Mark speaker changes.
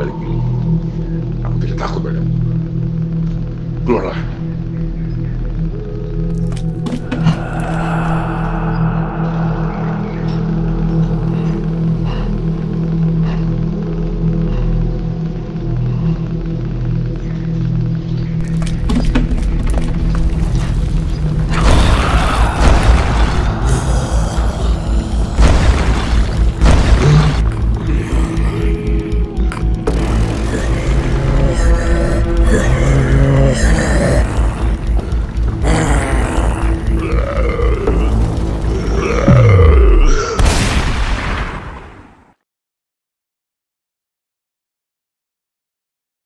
Speaker 1: balik ini. Aku tidak takut padamu. Keluarlah.